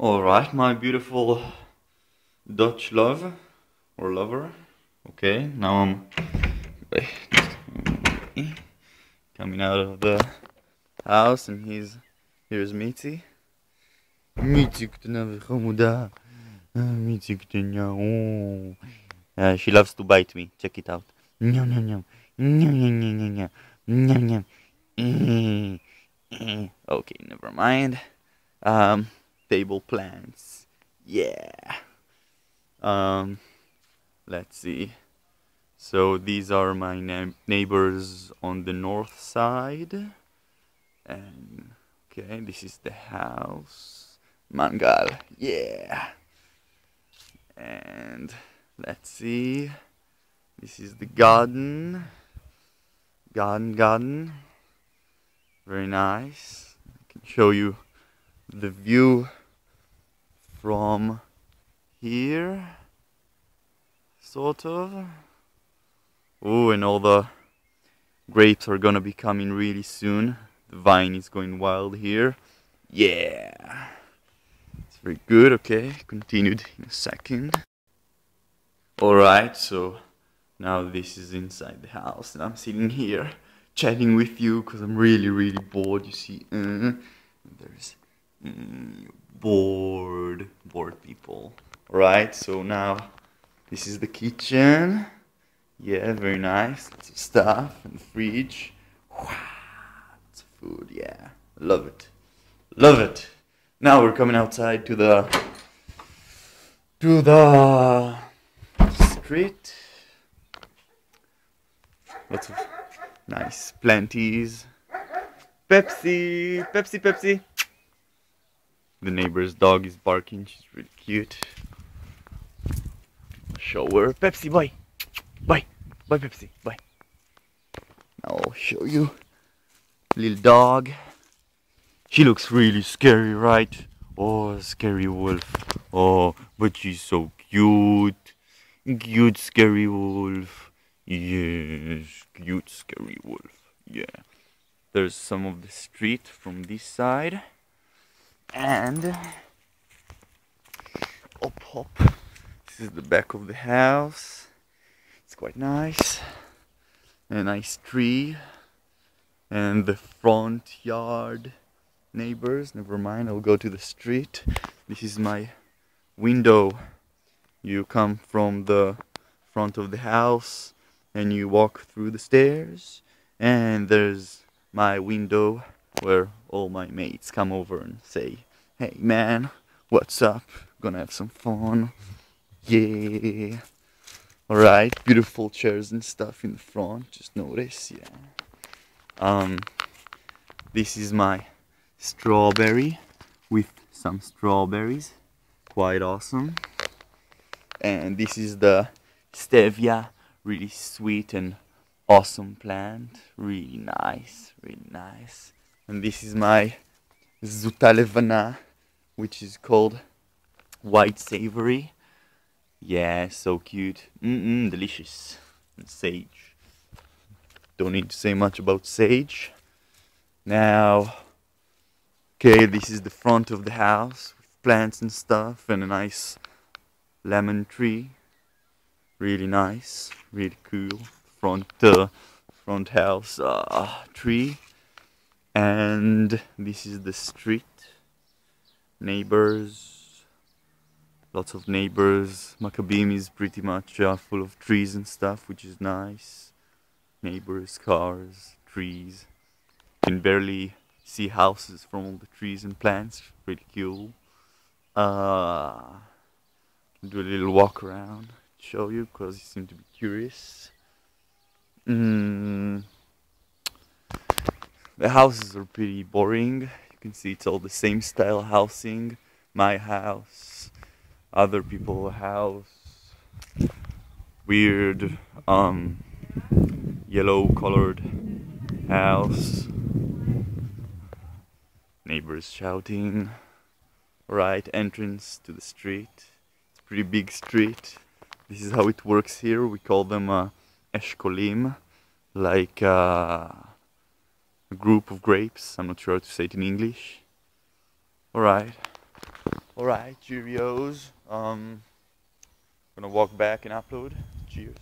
Alright, my beautiful Dutch love or lover. Okay, now I'm coming out of the house and he's here's Mitzi. Mitzi. Uh, she loves to bite me. Check it out. Okay, never mind. Um, table plants. Yeah. Um, let's see. So these are my neighbors on the north side. And okay, this is the house. Mangal. Yeah. And let's see. This is the garden. Garden, garden. Very nice. I can show you the view from here. Sort of. Oh, and all the grapes are gonna be coming really soon. The vine is going wild here. Yeah. It's very good, okay. Continued in a second. Alright, so now this is inside the house and I'm sitting here chatting with you because I'm really, really bored. You see, uh, there's mm, bored, bored people. Alright, so now this is the kitchen. Yeah, very nice. Lots of stuff and fridge. Wow, it's food. Yeah, love it, love it. Now we're coming outside to the to the street. Lots of nice planties. Pepsi, Pepsi, Pepsi. The neighbor's dog is barking. She's really cute. Show her Pepsi, Bye. Bye. Bye, Pepsi. Bye. Now I'll show you. Little dog. She looks really scary, right? Oh, scary wolf. Oh, but she's so cute. Cute, scary wolf. Yes, cute, scary wolf. Yeah. There's some of the street from this side. And. Hop, hop. This is the back of the house. It's quite nice. A nice tree. And the front yard neighbors. Never mind, I'll go to the street. This is my window. You come from the front of the house and you walk through the stairs. And there's my window where all my mates come over and say, Hey man, what's up? Gonna have some fun. Yeah. Alright, beautiful chairs and stuff in the front, just notice, yeah. Um, this is my strawberry with some strawberries, quite awesome. And this is the stevia, really sweet and awesome plant, really nice, really nice. And this is my zutalevana, which is called white savory. Yeah, so cute. Mm-mm, delicious. And sage. Don't need to say much about sage. Now, okay, this is the front of the house with plants and stuff and a nice lemon tree. Really nice, really cool. Front, uh, front house uh, tree. And this is the street. Neighbors, lots of neighbors. Maccabim is pretty much uh, full of trees and stuff, which is nice. Neighbors, cars, trees. You can barely see houses from all the trees and plants. Pretty cool. Uh, do a little walk around, show you, because you seem to be curious. Mm. The houses are pretty boring. You can see it's all the same style housing. My house, other people's house, weird um yellow colored house. Neighbors shouting. Right entrance to the street. It's pretty big street. This is how it works here. We call them uh, eshkolim, like uh, a group of grapes. I'm not sure how to say it in English. Alright. Alright, Cheerios. Um, gonna walk back and upload. Cheers.